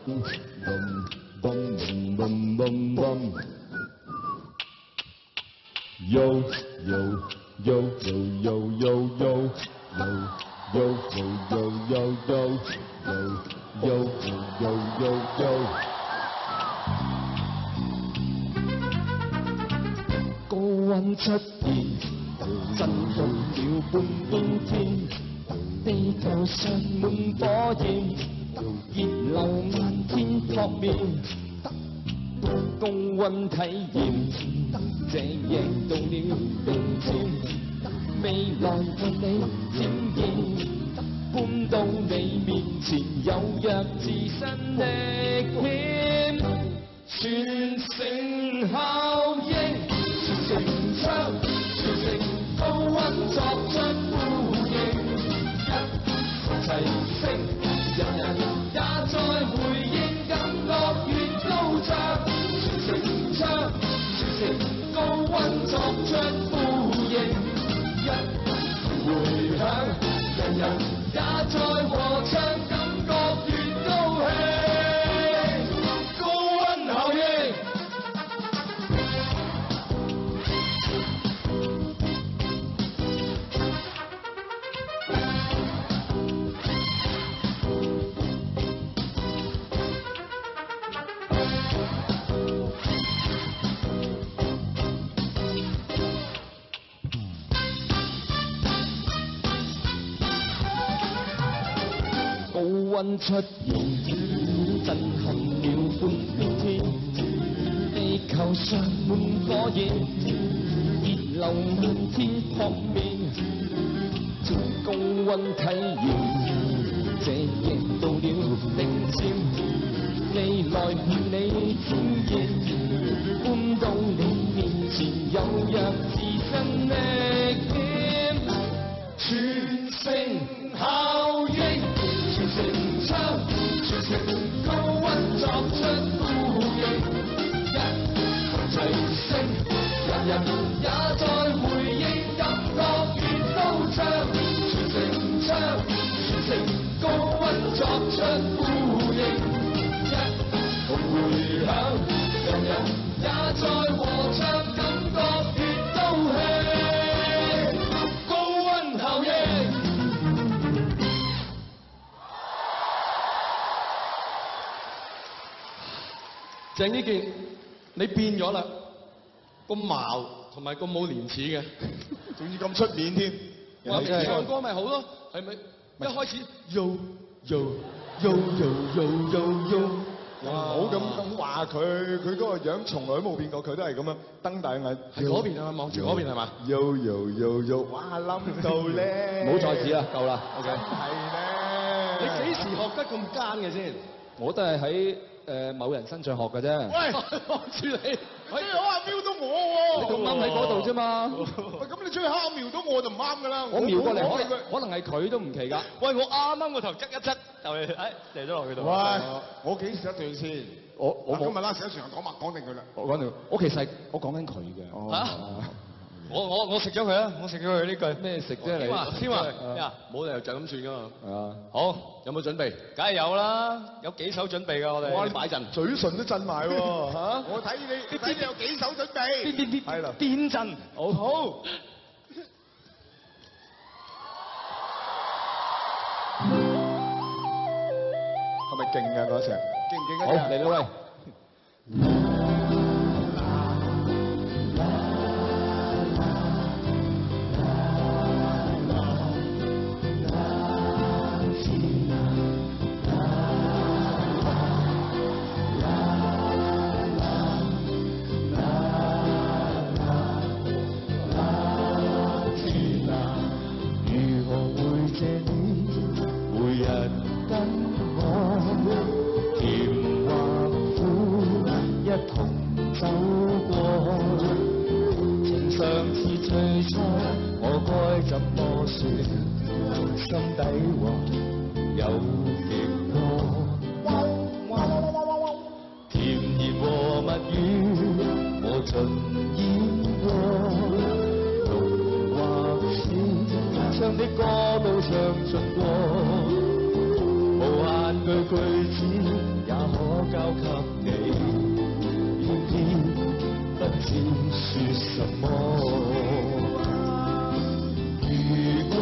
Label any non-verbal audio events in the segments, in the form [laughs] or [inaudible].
Yo yo yo yo yo yo yo yo yo yo yo yo yo yo yo yo yo. 高温出現，震動了半邊天，地球上滿火焰，热流，漫天扑面，得到共运体验。得这夜到了明天，得未来伴你。展境，得搬到你面前，有弱智身力添，全成后。出现，震撼了半邊天，地球上满火焰，热流漫天扑面，這高温體驗，這贏到了領尖，未来伴你展現，搬到你面前，有若置身歷險。全城鄭伊健，你變咗啦，咁矛同埋咁冇廉恥嘅，仲要咁出面添。話人哋唱歌咪好咯，係咪？一開始 yo yo yo yo yo yo yo，唔好咁咁話佢，佢嗰個樣從來都冇變過，佢都係咁樣瞪大眼。係嗰邊啊，望住嗰邊係嘛？yo yo yo yo，哇冧到咧！唔好再指啦，夠啦，OK。係咧。你幾時學得咁奸嘅先？我都係喺誒某人身上學嘅啫。喂，望住你，最好啊瞄到我喎。你咁啱喺嗰度啫嘛。喂，咁你最後瞄到我就唔啱噶啦。我瞄過嚟，可能可能係佢都唔奇㗎。喂，我啱啱個頭側一側，就係誒射咗落去度。喂，我幾時得罪先？我我今日啦，寫船講埋講定佢啦。我講定，我其實我講緊佢嘅。嚇我我我食咗佢啊！我食咗佢呢句咩食啫你添啊添啊啊呀！冇理由就咁算噶嘛。係啊。好，有冇準備？梗係有啦，有幾手準備噶我哋。哇你擺陣。嘴唇都震埋喎 [laughs] 嚇！我睇你睇你有幾手準備。啲啲啲係啦。癲陣。好好。係咪勁㗎嗰隻？勁唔勁好啊？嚟啦喂。[laughs] 走過？情上次最初，我該怎麼說？心底话有極多。甜言和蜜語，我盡演过。或是唱的歌都唱盡過，無限句句子也可交給不知說什麼。如果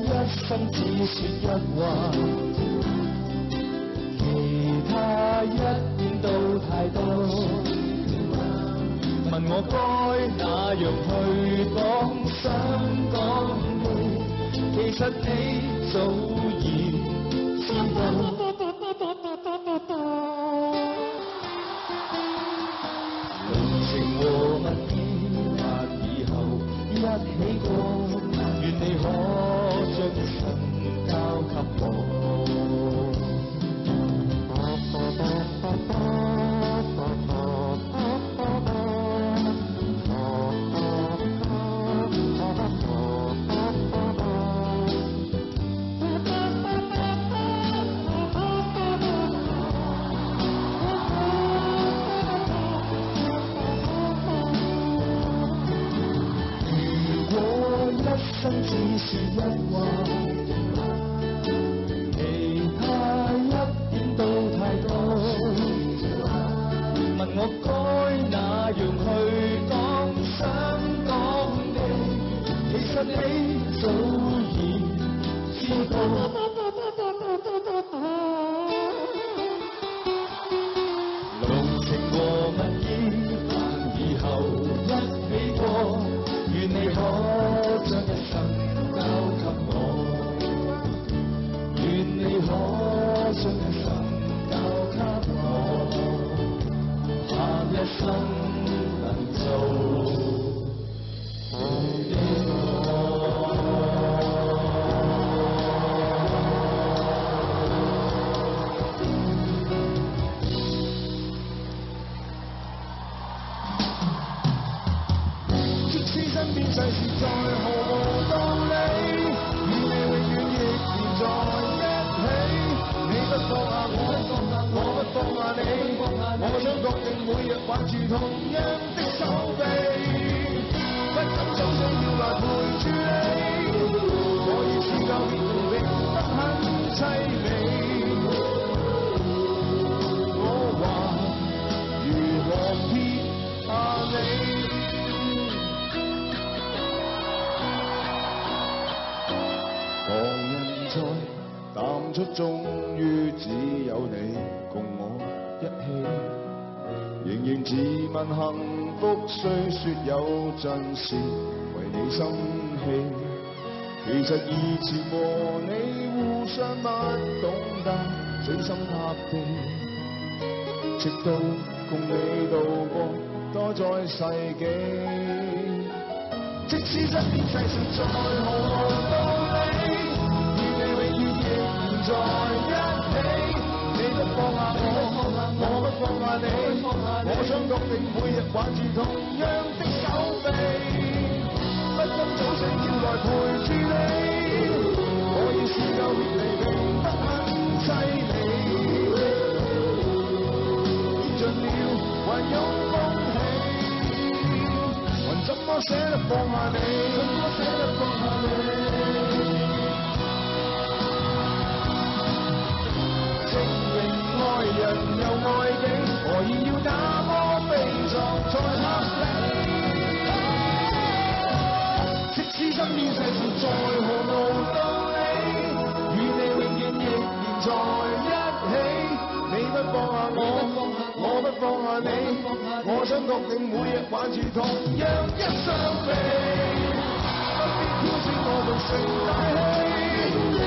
一生只說一話，其他一點都太多。問我該哪樣去講，想講的，其實你早已知道。終於只有你共我一起。仍然自問幸福，雖說有陣時為你生氣。其實以前和你互相不懂得死心塌地，直到共你度過多載世紀。即使身边世事再毫無我想确定每日挽住同樣的手臂，不敢早醒要來陪住你。我已試夠別離，並不很凄美，見盡了還有風起。還怎麼捨得放下你？怎麼捨得放下你？證明愛人又愛己，何以要打再即使身边世事再毫无道理与你永远亦然在一起你不放下我我不放下你我想确定每日挽住同样一双臂不必挑选我们成大器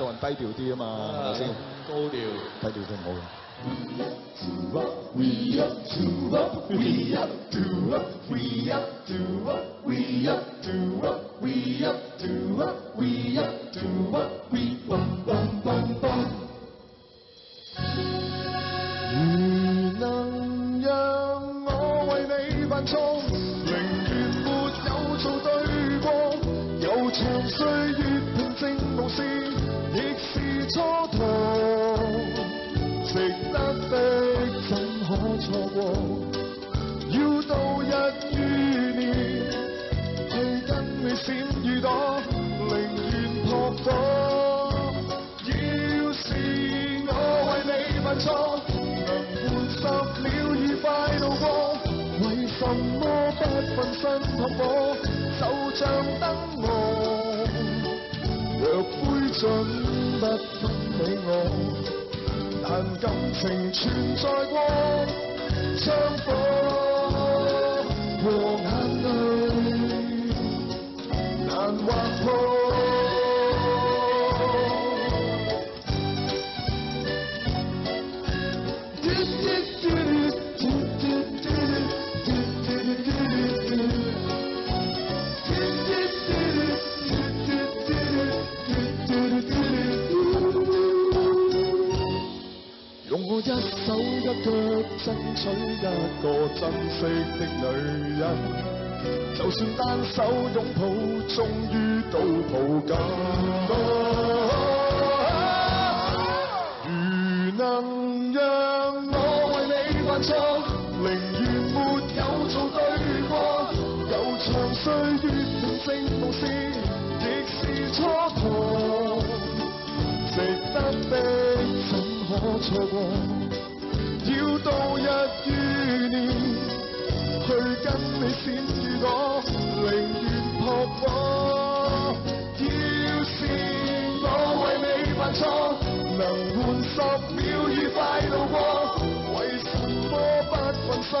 做人低調啲啊嘛，係咪先？高調。低調啲唔好嘅。we up to up, we up to up, we up to up, we up to up, we up to up, we 珍惜的女人，就算单手拥抱，终于都抱紧。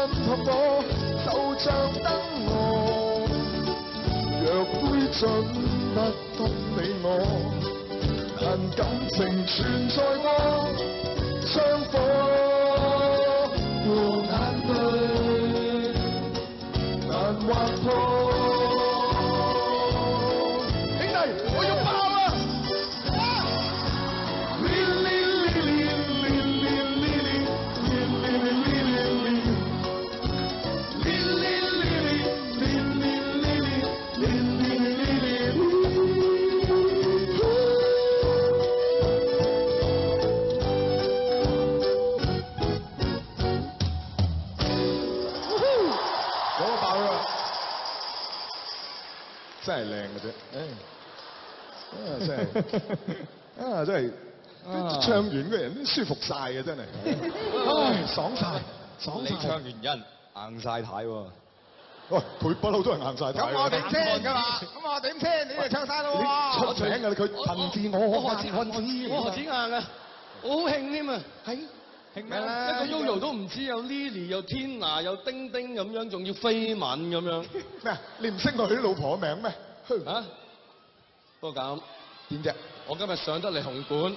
奮身撲火？就像灯笼，若杯准不分你我。但感情存在过，相火真係靚嘅啫，啊真係，啊真係，唱完嘅人都舒服晒嘅真係，唉爽晒，爽晒。你唱完人硬晒太喎，喂，佢不嬲都係硬晒太。咁我哋聽㗎嘛？咁我點聽？你哋唱晒咯你喎！出名㗎啦，佢憑住我，我何止我何止硬啊！我好興添啊！係興咩咧一個 Yoyo 都唔知，有 Lily 有 Tina 有丁丁咁樣，仲要飛吻咁樣咩啊？你唔識佢啲老婆名咩？哼啊！不過咁，點啫？我今日上得嚟紅館，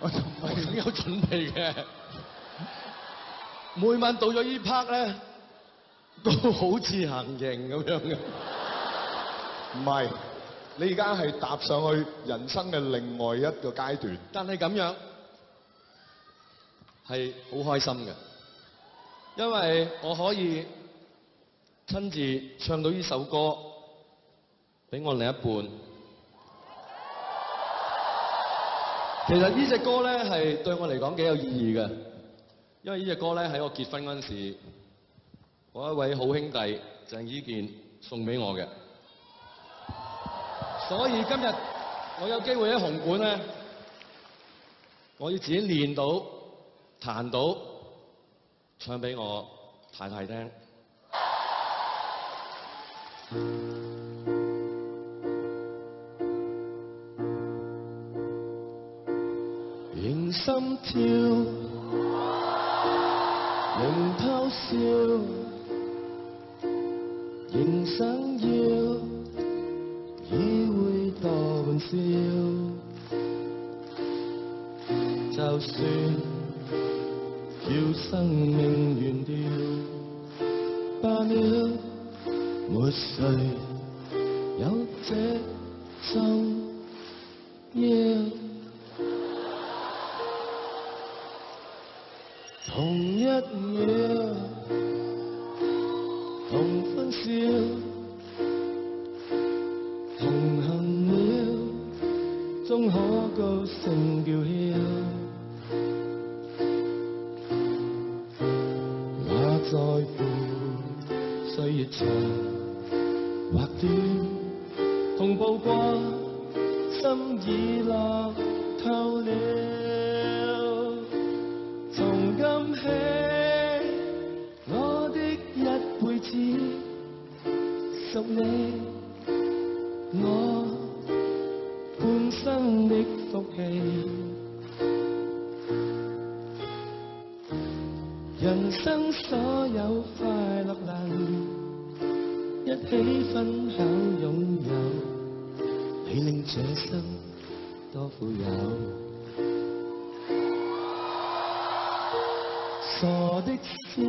我仲我已經有準備嘅。每晚到咗呢 part 咧，都好似行刑咁樣嘅。唔係，你而家係踏上去人生嘅另外一個階段。但係咁樣係好開心嘅，因為我可以親自唱到呢首歌俾我另一半。其實呢隻歌咧係對我嚟講幾有意義嘅，因為呢隻歌咧喺我結婚嗰陣時，我一位好兄弟鄭伊健送俾我嘅，所以今日我有機會喺紅館咧。我要自己練到、彈到、唱俾我太太聽。迎心跳，迎偷笑，仍想要體會多歡笑。就算叫生命完掉，罢了，没谁有这重属你，我半生的福气。人生所有快乐能一起分享拥有，你令这生多富有。傻的笑，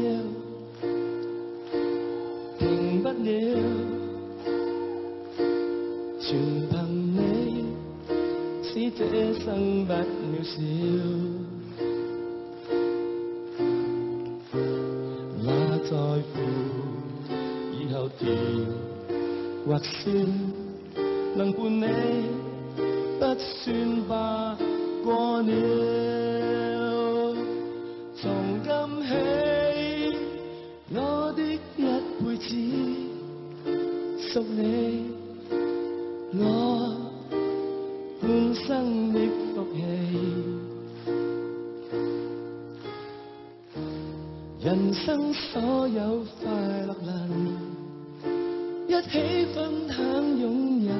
不渺小。哪在乎以后甜或酸，能伴你不算白过了。从今起，我的一辈子属你，我半生人生所有快樂能一起分享擁有，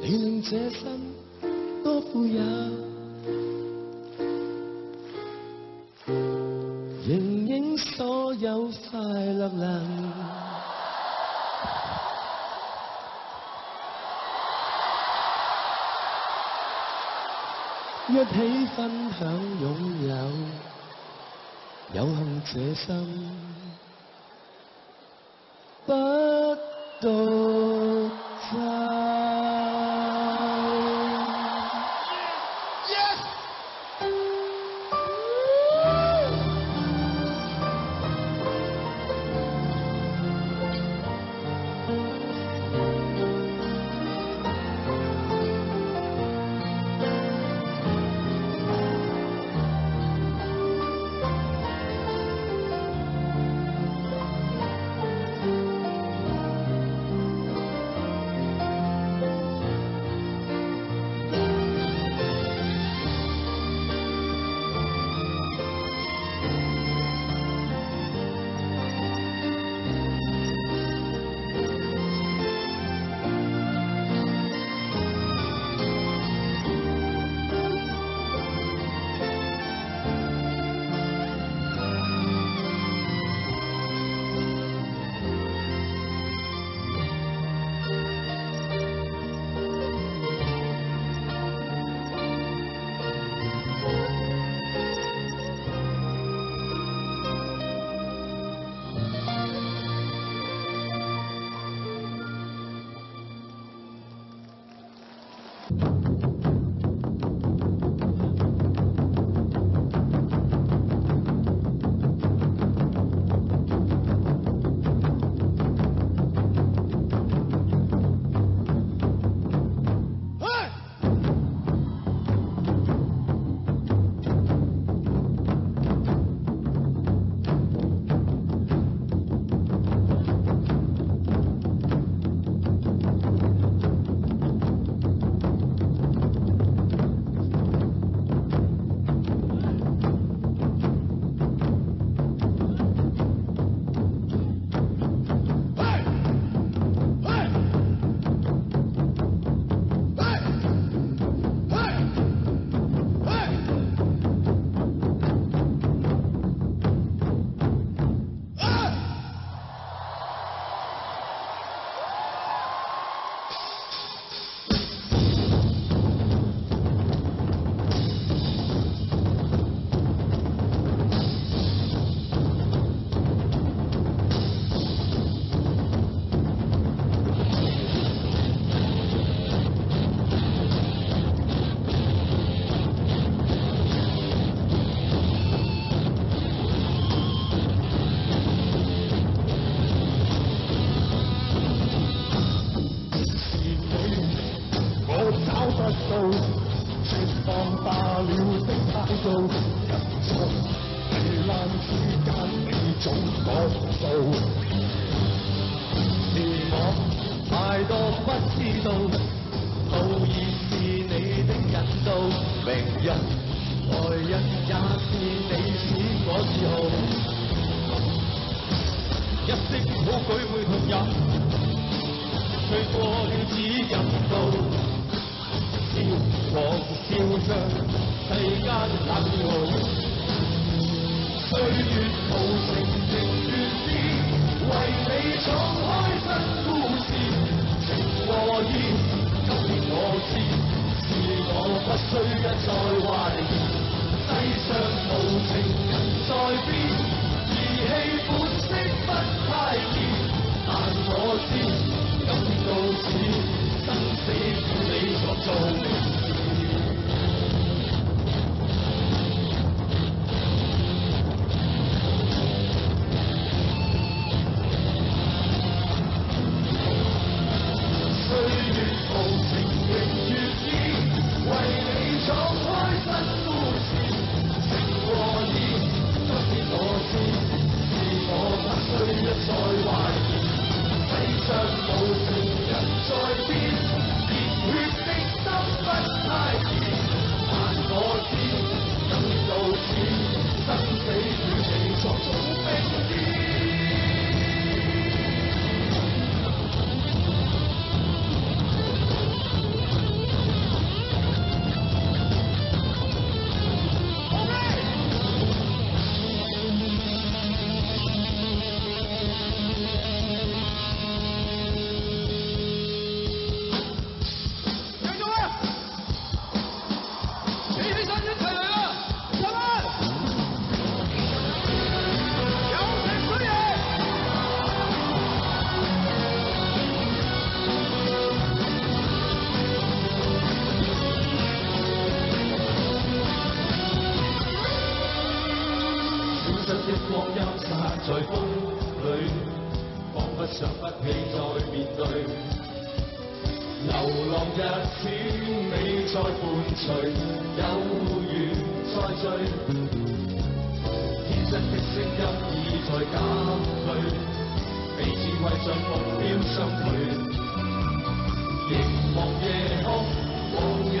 你令這生多富有。盈盈所有快樂能。一起分享擁有，有幸这生不到。正好走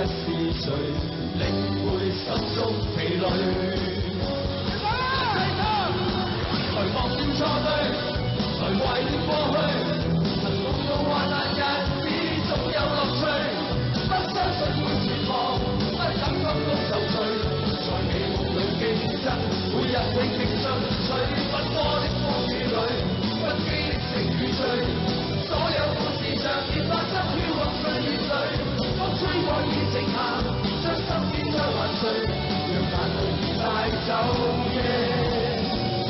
是谁领会心中疲累来忘掉错对来怀念过去曾共渡患难日子总有乐趣不相信会绝望不感觉到踌躇在美梦里竞争每日拼命昼夜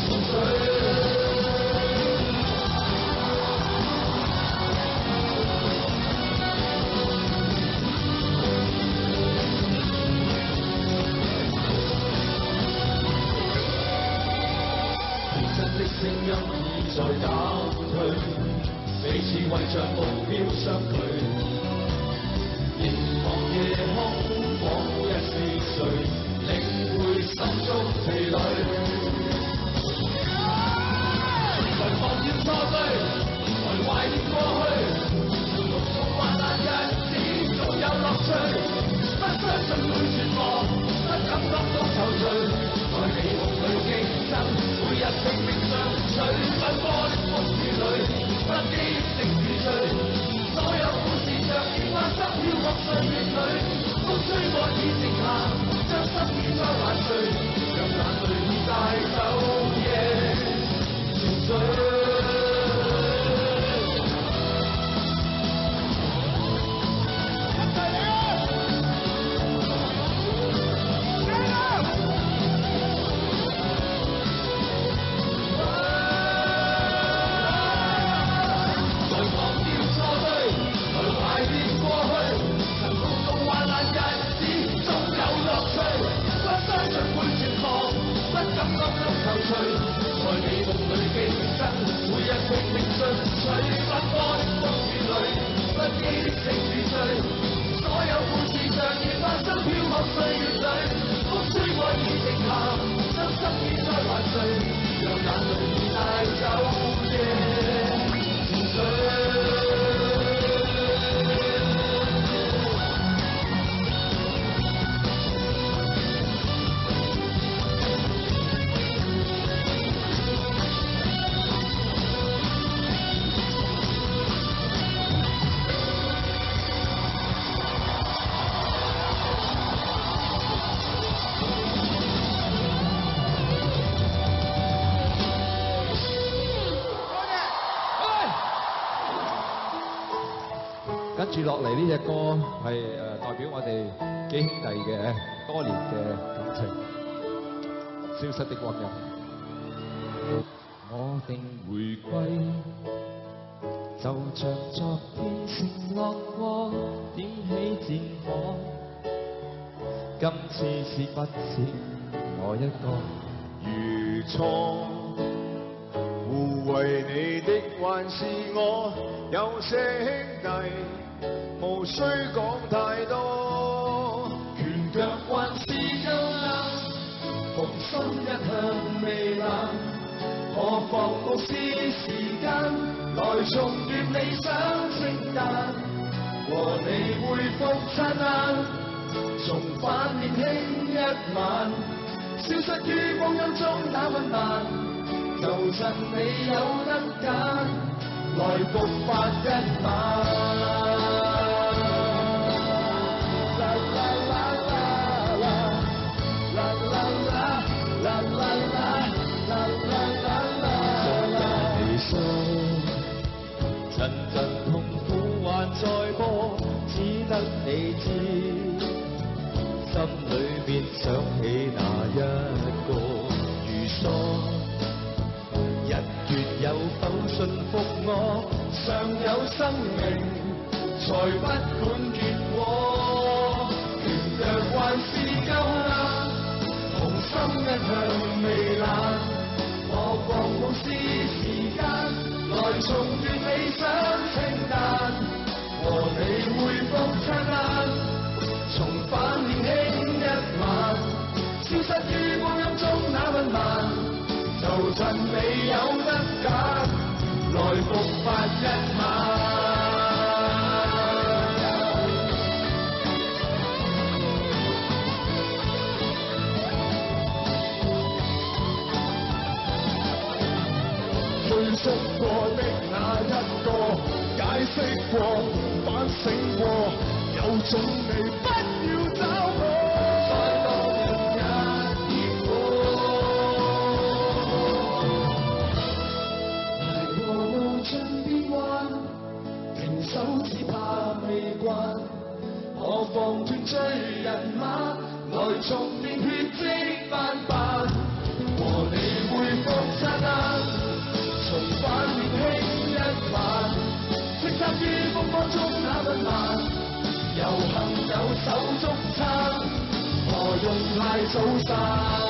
伴随。的声音已在退，彼此着目标相距，凝望夜空，往日是谁？心中疲累才忘掉错对才怀念过去曾共渡患难日子总有乐趣不相信会绝望不感觉到踌躇在美梦里竞争每日拼命进取奔波的风雨里不羁的醒与醉所有故事像已发生飘泊岁月里风吹过已静下。将心意再还碎让眼泪已带走夜憔悴接落嚟呢只歌係誒代表我哋幾兄弟嘅多年嘅感情，消失的光陰。我定回歸，就像昨天承諾過，點起戰火。今次是不是我一個？如錯，護衛你的還是我，有些兄弟无需講太多，拳腳還是够硬，紅心一向未冷，何妨無視時間，來重燃理想聖誕，和你恢復燦爛，重返年輕一晚，消失於光阴中那溫暖，就趁你有得揀，來復發一晚。想起那一个如梭。日月有否信服我？尚有生命，才不管結果。拳腳還是够硬，同心一向未有種你不要找我。再多人一結果，捱過無盡變幻，停手只怕未惯，何妨團聚人馬，來重用太早散？